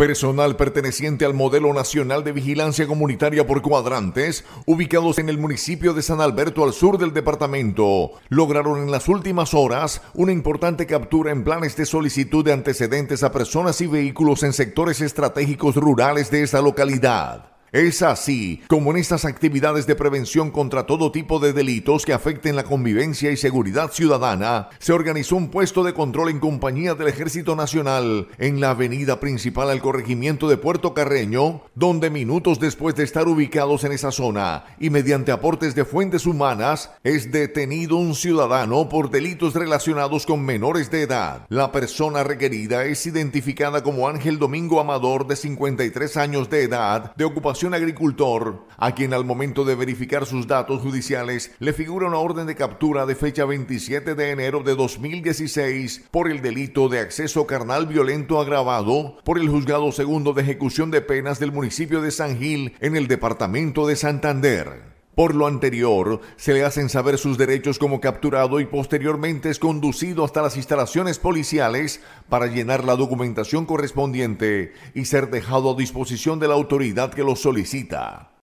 Personal perteneciente al Modelo Nacional de Vigilancia Comunitaria por Cuadrantes, ubicados en el municipio de San Alberto al sur del departamento, lograron en las últimas horas una importante captura en planes de solicitud de antecedentes a personas y vehículos en sectores estratégicos rurales de esa localidad. Es así como en estas actividades de prevención contra todo tipo de delitos que afecten la convivencia y seguridad ciudadana, se organizó un puesto de control en compañía del Ejército Nacional en la avenida principal al corregimiento de Puerto Carreño, donde minutos después de estar ubicados en esa zona y mediante aportes de fuentes humanas, es detenido un ciudadano por delitos relacionados con menores de edad. La persona requerida es identificada como Ángel Domingo Amador, de 53 años de edad, de ocupación agricultor, a quien al momento de verificar sus datos judiciales le figura una orden de captura de fecha 27 de enero de 2016 por el delito de acceso carnal violento agravado por el juzgado segundo de ejecución de penas del municipio de San Gil en el departamento de Santander. Por lo anterior, se le hacen saber sus derechos como capturado y posteriormente es conducido hasta las instalaciones policiales para llenar la documentación correspondiente y ser dejado a disposición de la autoridad que lo solicita.